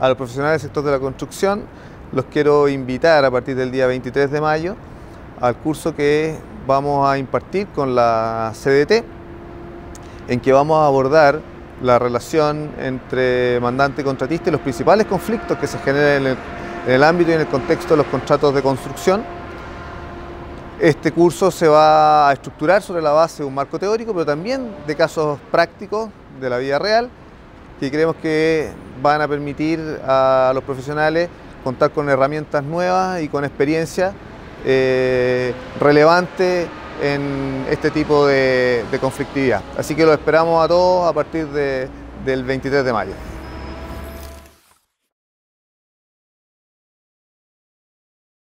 A los profesionales del sector de la construcción los quiero invitar a partir del día 23 de mayo al curso que vamos a impartir con la CDT, en que vamos a abordar la relación entre mandante y contratista y los principales conflictos que se generan en el, ámbito y en el contexto de los contratos de construcción. Este curso se va a estructurar sobre la base de un marco teórico, pero también de casos prácticos de la vida real, que creemos que van a permitir a los profesionales contar con herramientas nuevas y con experiencia eh, relevante en este tipo de, conflictividad. Así que lo esperamos a todos a partir del 23 de mayo.